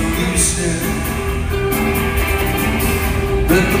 solution. Let the